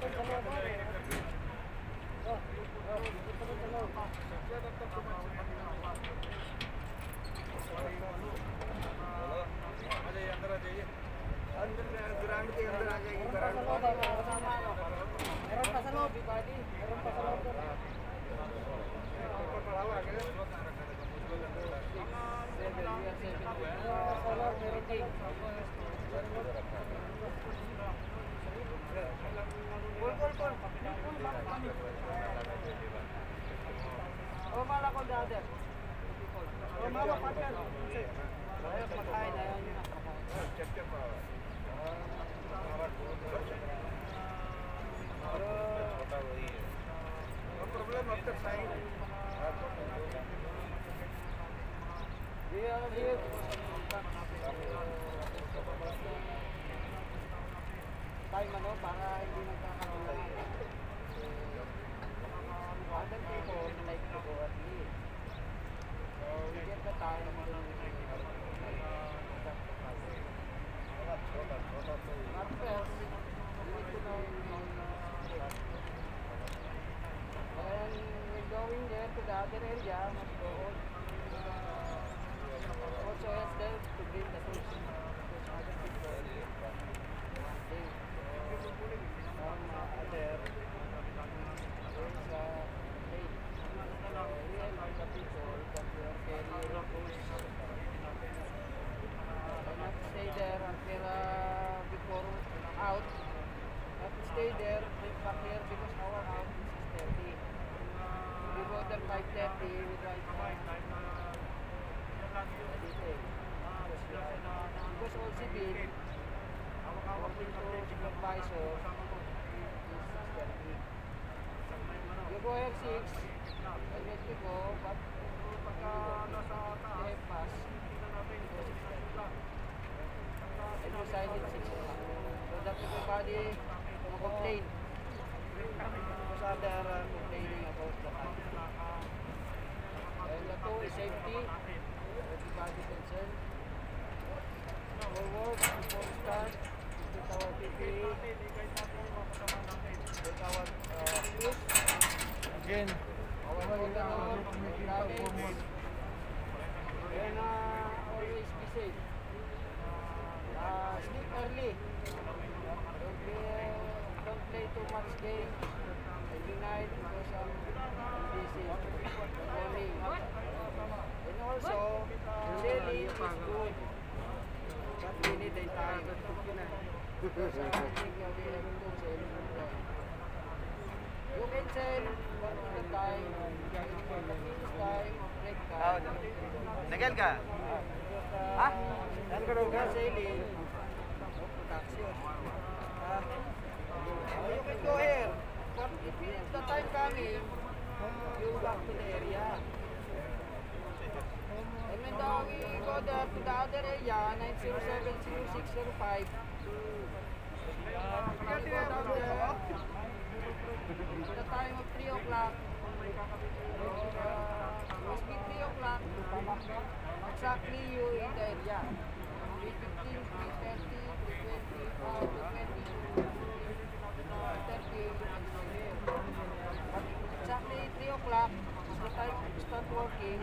Thank you. tayo mano para hindi nagka other area, must go also helps them to bring the solution because other people they from uh, other there is a lake. So we help the people that we are carrying food. And not stay there until uh, before out. Have to stay there, bring back here because our out is 6.30. We go there 5.30, we drive back. All civil, working to supervisor is 6.30. You go here 6, and let you go, but pagka nasa taas, pass, and you sign it 6 o'clock. So that everybody complain. Because other are complaining about the time. And the two is safety, everybody concerned. Again, watermelon, luggage, and uh, always be safe. Uh, sleep early. Don't, be, don't play too much game every night because I'm busy morning. And also, sailing is good. But we need a time. Because I think uh, we have to sail sometime. You can one at a time. Finish time, break time. Ka? Ha? Saan ka daw ka? Sailing. Taxi. You can go here. But if if the time coming, you back to the area. We go there the other area, 9070605. Uh, we go down there. The time of 3 o'clock. Uh, must be 3 o'clock. Exactly you in the area. 315, 330, 320, 420, 30, you can stay there. But exactly 3 o'clock, the time start working,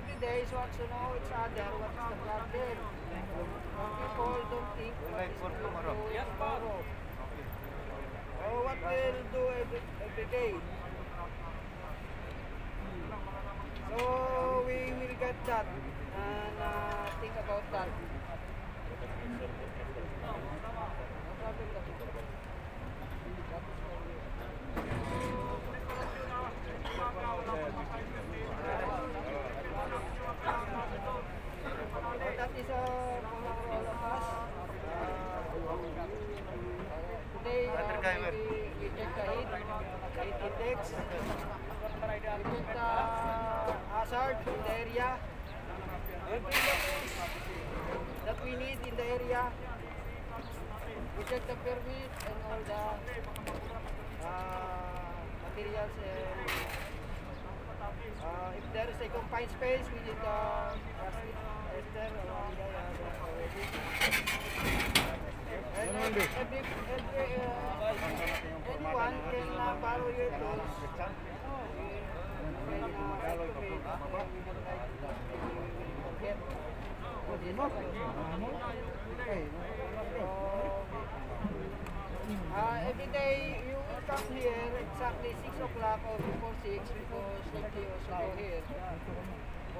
every day so as to know each other what is the problem. Some people don't think what is good to tomorrow. Oh, what we'll do every, every day. So we will get that and uh, think about that. No problem, hazard in the area. That we need in the area. We check the permit and all the uh, materials and uh, if there a confined space, we need the Esther along the uh. And every, every, uh, like. Uh, every day you come here exactly 6 o'clock or before 6 because safety also go here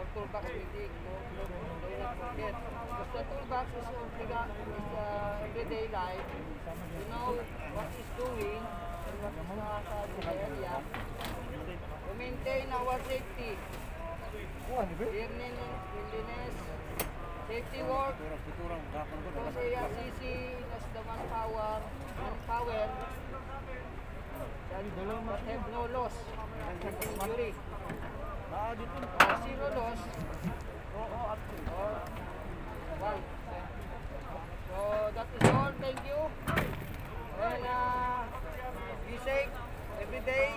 for toolbox meeting. No, no, no, do not forget. Because the toolbox is, obliga, is uh, everyday life. You know what is doing and what is in the area. To maintain our safety. Cleanliness, safety work, because ARCC has the manpower, manpower that have no loss and injury. Uh. So that is all. Thank you. And uh, be safe every day.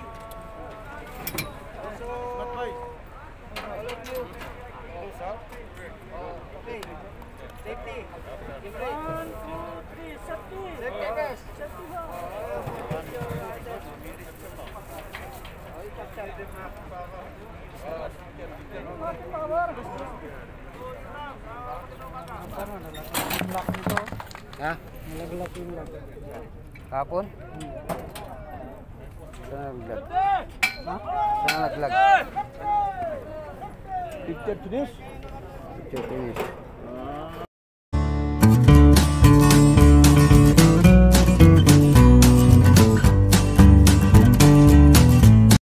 Hah? Kapun? Tidak. laglag. Tidak tidak. Picture jenis? Picture jenis.